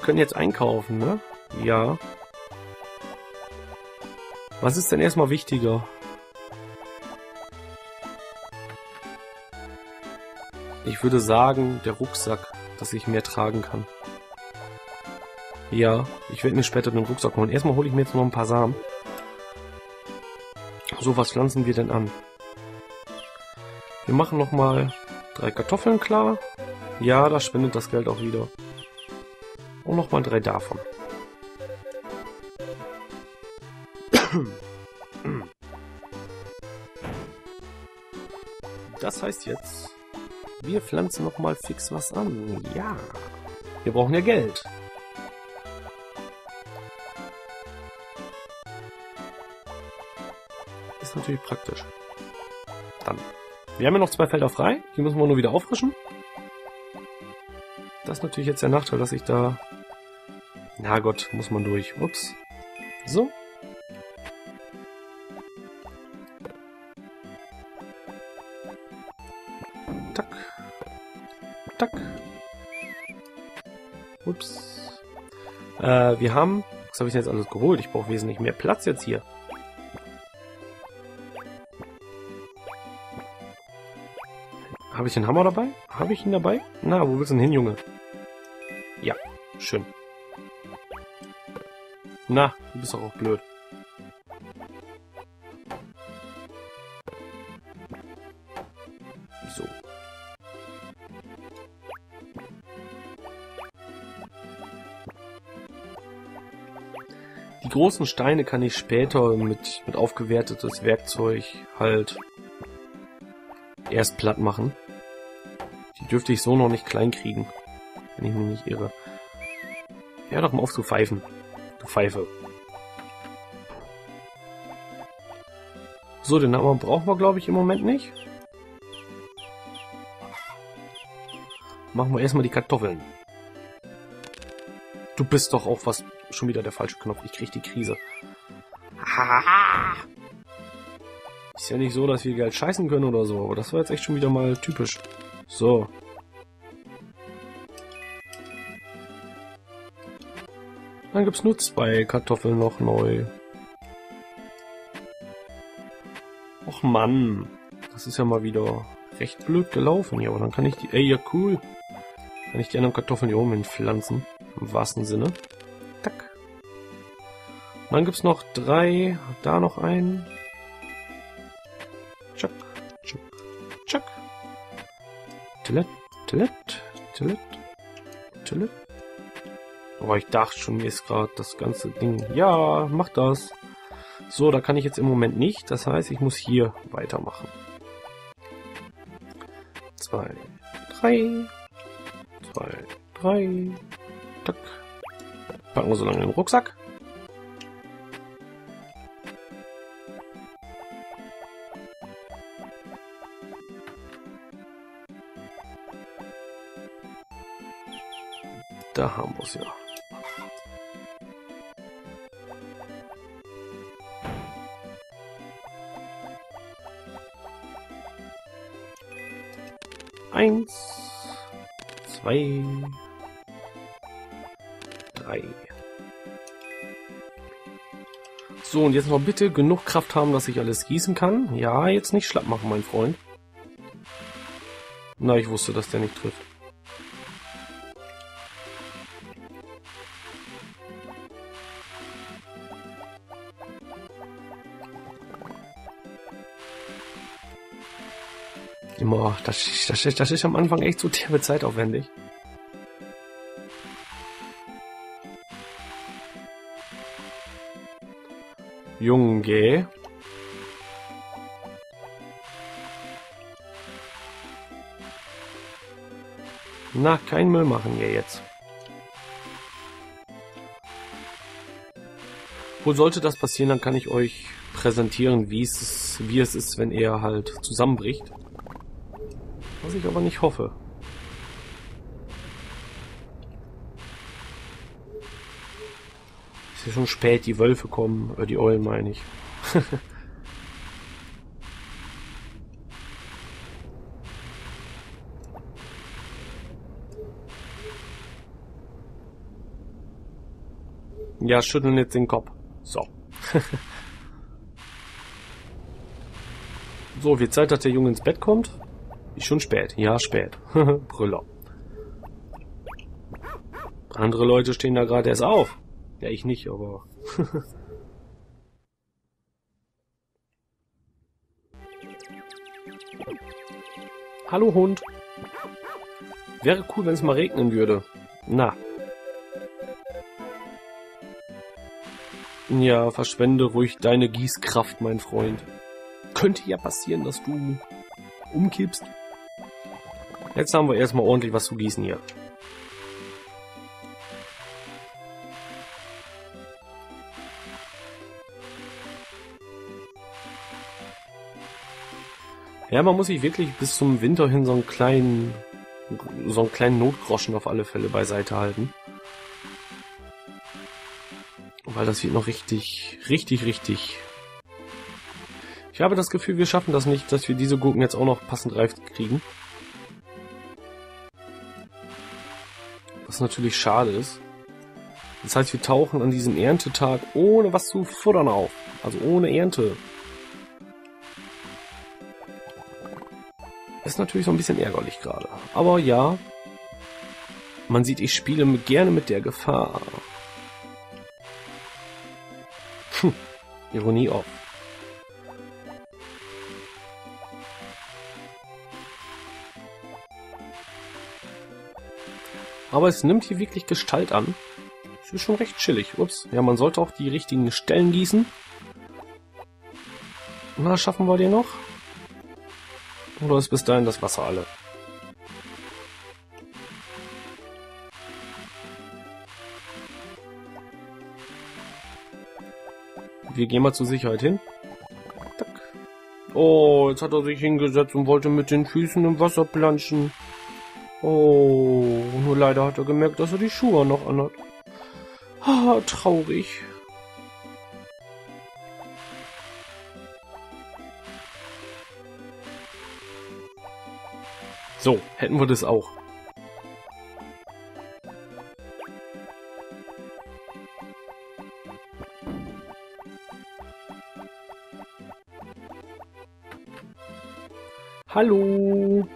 Wir können jetzt einkaufen, ne? Ja. Was ist denn erstmal wichtiger? Ich würde sagen, der Rucksack, dass ich mehr tragen kann. Ja, ich werde mir später den Rucksack holen. Erstmal hole ich mir jetzt noch ein paar Samen. So, was pflanzen wir denn an? Wir machen noch mal drei Kartoffeln klar. Ja, da spendet das Geld auch wieder. Und noch mal drei davon. Das heißt jetzt, wir pflanzen noch mal fix was an. Ja, wir brauchen ja Geld. Ist natürlich praktisch. Dann. Wir haben ja noch zwei Felder frei. Die müssen wir nur wieder auffrischen. Das ist natürlich jetzt der Nachteil, dass ich da... Na Gott, muss man durch. Ups. So. Tack. Tack. Ups. Äh, wir haben... Was habe ich denn jetzt alles geholt? Ich brauche wesentlich mehr Platz jetzt hier. Habe ich den Hammer dabei? Habe ich ihn dabei? Na, wo willst du denn hin, Junge? Ja, schön. Na, du bist doch auch blöd. So. Die großen Steine kann ich später mit, mit aufgewertetes Werkzeug halt erst platt machen. Die dürfte ich so noch nicht klein kriegen. Wenn ich mich nicht irre. Hör doch mal auf zu pfeifen. Du Pfeife. So, den Hammer brauchen wir, glaube ich, im Moment nicht. Machen wir erstmal die Kartoffeln. Du bist doch auch was schon wieder der falsche Knopf. Ich krieg die Krise. Ist ja nicht so, dass wir Geld scheißen können oder so, aber das war jetzt echt schon wieder mal typisch. So. Dann gibt's nur zwei Kartoffeln noch neu. Och Mann. Das ist ja mal wieder recht blöd gelaufen hier. Aber dann kann ich die... Ey, ja cool. Kann ich die anderen Kartoffeln hier oben pflanzen. Im wahrsten Sinne. Tack. Und dann gibt's noch drei. Da noch einen. Tschack, tschack, tschack. Tillet, tillet, tillet, tillet. Aber ich dachte schon, mir ist gerade das ganze Ding... Ja, mach das. So, da kann ich jetzt im Moment nicht. Das heißt, ich muss hier weitermachen. Zwei, drei. Zwei, drei. Tack. Packen wir so lange in den Rucksack. Da haben wir es ja. Eins, zwei, drei. So, und jetzt noch bitte genug Kraft haben, dass ich alles gießen kann. Ja, jetzt nicht schlapp machen, mein Freund. Na, ich wusste, dass der nicht trifft. Immer, das, das, das ist am Anfang echt so derbe zeitaufwendig. Junge. Na, kein Müll machen wir jetzt. Wohl sollte das passieren, dann kann ich euch präsentieren, wie es, wie es ist, wenn er halt zusammenbricht. Was ich aber nicht hoffe. Ist ja schon spät, die Wölfe kommen, oder die Eulen meine ich. Ja, schütteln jetzt den Kopf. So. so, wie Zeit, dass der Junge ins Bett kommt? Ist schon spät. Ja, spät. Brüller. Andere Leute stehen da gerade erst auf. Ja, ich nicht, aber... Hallo Hund. Wäre cool, wenn es mal regnen würde. Na. Ja, verschwende ruhig deine Gießkraft, mein Freund. Könnte ja passieren, dass du umkippst. Jetzt haben wir erstmal ordentlich was zu gießen hier. Ja, man muss sich wirklich bis zum Winter hin so einen kleinen, so einen kleinen Notgroschen auf alle Fälle beiseite halten. Weil das wird noch richtig, richtig, richtig. Ich habe das Gefühl, wir schaffen das nicht, dass wir diese Gurken jetzt auch noch passend reif kriegen. Natürlich schade ist. Das heißt, wir tauchen an diesem Erntetag ohne was zu futtern auf. Also ohne Ernte. Ist natürlich so ein bisschen ärgerlich gerade. Aber ja, man sieht, ich spiele gerne mit der Gefahr. Hm, Ironie off. Aber es nimmt hier wirklich Gestalt an. Es ist schon recht chillig. Ups. Ja, man sollte auch die richtigen Stellen gießen. Na, schaffen wir den noch? Oder ist bis dahin das Wasser alle? Wir gehen mal zur Sicherheit hin. Oh, jetzt hat er sich hingesetzt und wollte mit den Füßen im Wasser planschen. Oh, nur leider hat er gemerkt, dass er die Schuhe noch anhat. Ah, traurig. So, hätten wir das auch. Hallo.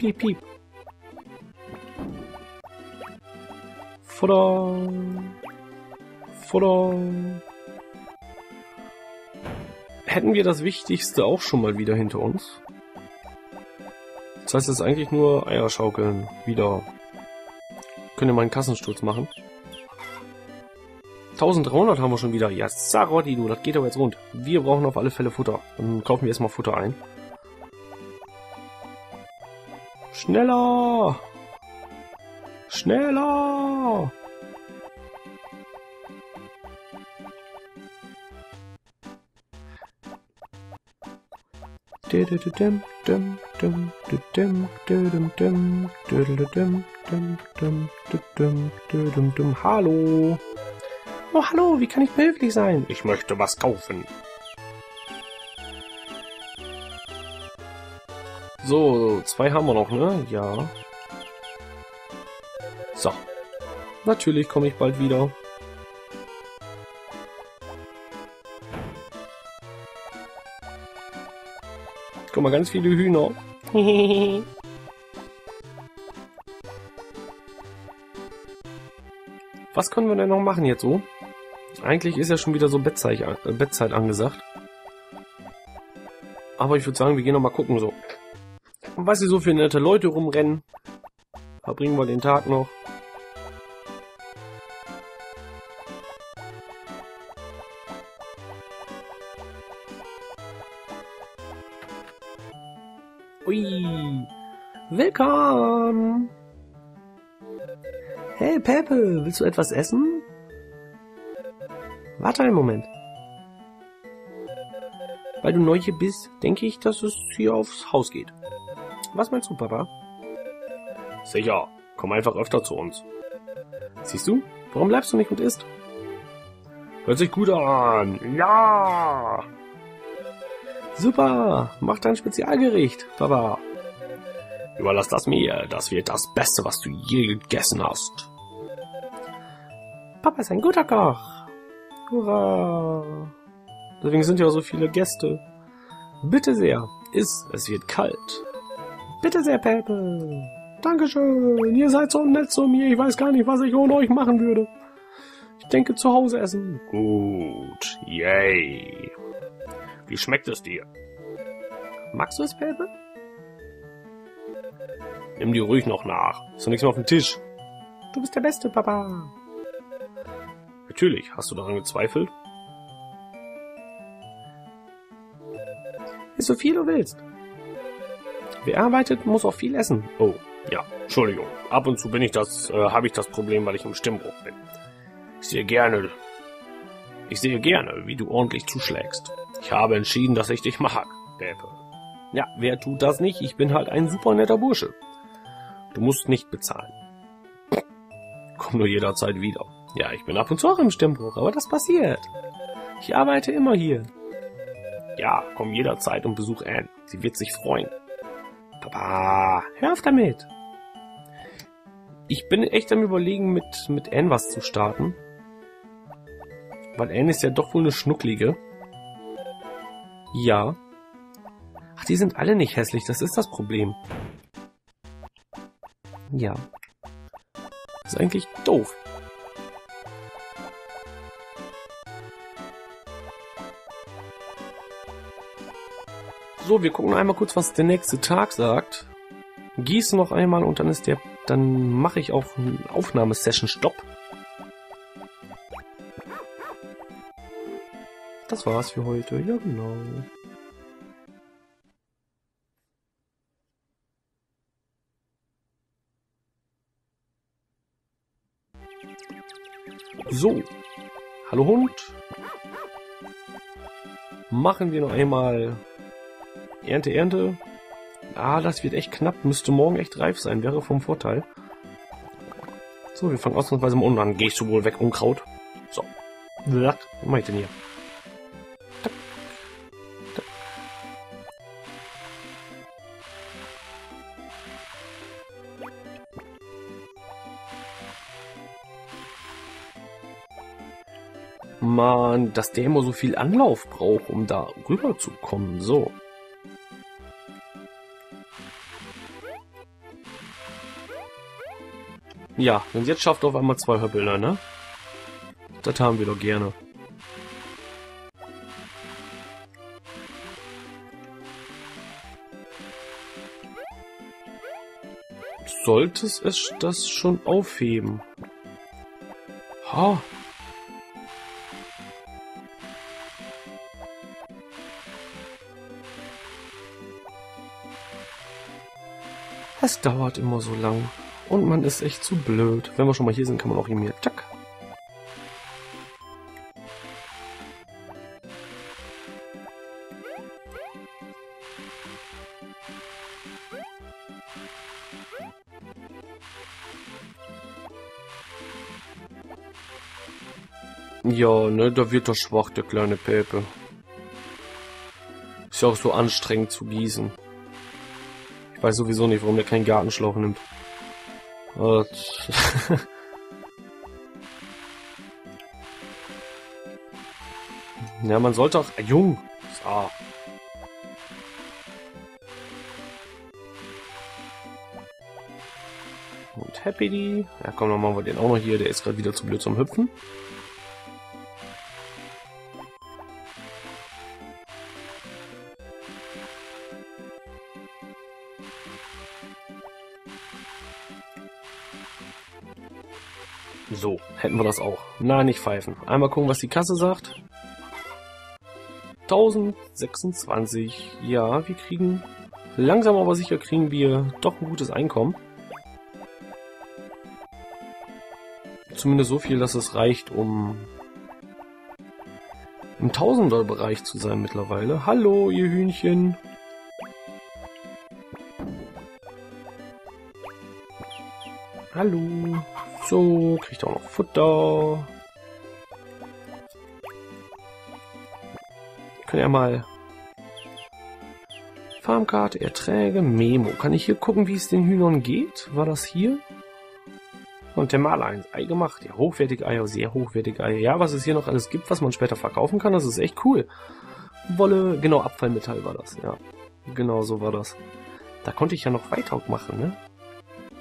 Piep, piep. Futter. Futter. Hätten wir das Wichtigste auch schon mal wieder hinter uns? Das heißt, es ist eigentlich nur Eierschaukeln. Wieder. Können wir mal einen Kassensturz machen. 1300 haben wir schon wieder. Ja, Sarotti, du, das geht aber jetzt rund. Wir brauchen auf alle Fälle Futter. Dann kaufen wir erstmal Futter ein. Schneller! Schneller! Hallo! Oh, hallo, wie kann ich behilflich sein? Ich möchte was kaufen. So, zwei haben wir noch, ne? Ja. So. Natürlich komme ich bald wieder. Guck mal, ganz viele Hühner. Was können wir denn noch machen jetzt so? Eigentlich ist ja schon wieder so Bettzeit, äh, Bettzeit angesagt. Aber ich würde sagen, wir gehen noch mal gucken so. Was hier so für nette Leute rumrennen. Verbringen wir den Tag noch. Ui. Willkommen. Hey Pepe, willst du etwas essen? Warte einen Moment. Weil du neu hier bist, denke ich, dass es hier aufs Haus geht. Was meinst du, Papa? Sicher, komm einfach öfter zu uns. Siehst du, warum bleibst du nicht und isst? Hört sich gut an. Ja! Super, mach dein Spezialgericht, Papa. Überlass das mir, das wird das Beste, was du je gegessen hast. Papa ist ein guter Koch. Hurra. Deswegen sind ja so viele Gäste. Bitte sehr, iss, es wird kalt. Bitte sehr, Pepe. Dankeschön, ihr seid so nett zu mir. Ich weiß gar nicht, was ich ohne euch machen würde. Ich denke, zu Hause essen. Gut, yay. Wie schmeckt es dir? Magst du es, Pepe? Nimm dir ruhig noch nach. Ist doch nichts mehr auf dem Tisch. Du bist der Beste, Papa. Natürlich, hast du daran gezweifelt? Ist so viel du willst. Wer arbeitet, muss auch viel essen. Oh, ja, Entschuldigung. Ab und zu bin ich das, äh, habe ich das Problem, weil ich im Stimmbruch bin. Ich sehe gerne, ich sehe gerne, wie du ordentlich zuschlägst. Ich habe entschieden, dass ich dich mag, Pepe. Ja, wer tut das nicht? Ich bin halt ein super netter Bursche. Du musst nicht bezahlen. Komm nur jederzeit wieder. Ja, ich bin ab und zu auch im Stimmbruch, aber das passiert. Ich arbeite immer hier. Ja, komm jederzeit und besuch Anne. Sie wird sich freuen. Papa, hör auf damit. Ich bin echt am überlegen, mit, mit Anne was zu starten. Weil Anne ist ja doch wohl eine Schnucklige. Ja. Ach, die sind alle nicht hässlich, das ist das Problem. Ja. Ist eigentlich doof. So, wir gucken einmal kurz, was der nächste Tag sagt. Gieße noch einmal und dann ist der, dann mache ich auch einen Aufnahmesession Stopp. Das war's für heute. Ja, genau. So. Hallo Hund. Machen wir noch einmal Ernte, Ernte. Ah, das wird echt knapp. Müsste morgen echt reif sein. Wäre vom Vorteil. So, wir fangen ausnahmsweise mal unten an. Geh ich so wohl weg, Unkraut. So. Was mach ich denn hier? Tack. Tack. Mann, dass der immer so viel Anlauf braucht, um da rüber zu kommen. So. Ja, und jetzt schafft auf einmal zwei Höppelner, ne? Das haben wir doch gerne. Sollte es das schon aufheben? Ha. Es dauert immer so lang. Und man ist echt zu blöd. Wenn wir schon mal hier sind, kann man auch hier Tack. Ja, ne, da wird er schwach, der kleine Pepe. Ist ja auch so anstrengend zu gießen. Ich weiß sowieso nicht, warum der keinen Gartenschlauch nimmt. ja, man sollte auch... Äh, jung! So. Und Happy. Ja, komm, dann machen wir den auch noch hier. Der ist gerade wieder zu blöd zum Hüpfen. So, hätten wir das auch. Nein, nicht pfeifen. Einmal gucken, was die Kasse sagt. 1026. Ja, wir kriegen... Langsam aber sicher kriegen wir doch ein gutes Einkommen. Zumindest so viel, dass es reicht, um im Tausender-Bereich zu sein mittlerweile. Hallo, ihr Hühnchen. Hallo. So, kriegt auch noch Futter. Können ja mal Farmkarte, Erträge, Memo. Kann ich hier gucken, wie es den Hühnern geht? War das hier? und Thermal 1. Ei gemacht. Ja, hochwertige Eier, sehr hochwertige Eier. Ja, was es hier noch alles gibt, was man später verkaufen kann, das ist echt cool. Wolle, genau, Abfallmetall war das, ja. Genau so war das. Da konnte ich ja noch weiter machen, ne?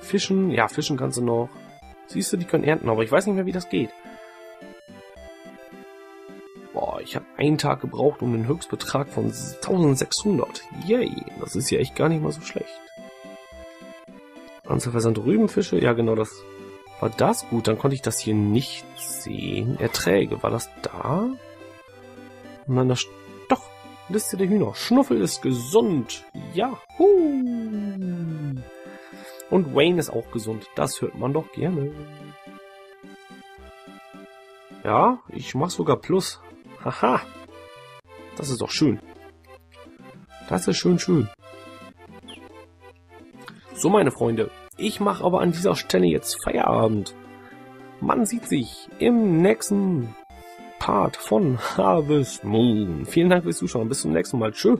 Fischen, ja, fischen kannst du noch. Siehst du, die können ernten, aber ich weiß nicht mehr, wie das geht. Boah, ich habe einen Tag gebraucht um den Höchstbetrag von 1600. Yay, das ist ja echt gar nicht mal so schlecht. Anzahl versandte Rübenfische, ja genau, das war das gut. Dann konnte ich das hier nicht sehen. Erträge, war das da? Nein, das doch. Liste der Hühner. Schnuffel ist gesund. Ja. Und Wayne ist auch gesund. Das hört man doch gerne. Ja, ich mach sogar Plus. Haha. Das ist doch schön. Das ist schön, schön. So, meine Freunde, ich mache aber an dieser Stelle jetzt Feierabend. Man sieht sich im nächsten Part von Harvest Moon. Vielen Dank fürs Zuschauen. Bis zum nächsten Mal. Tschüss.